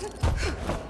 Ha ha ha!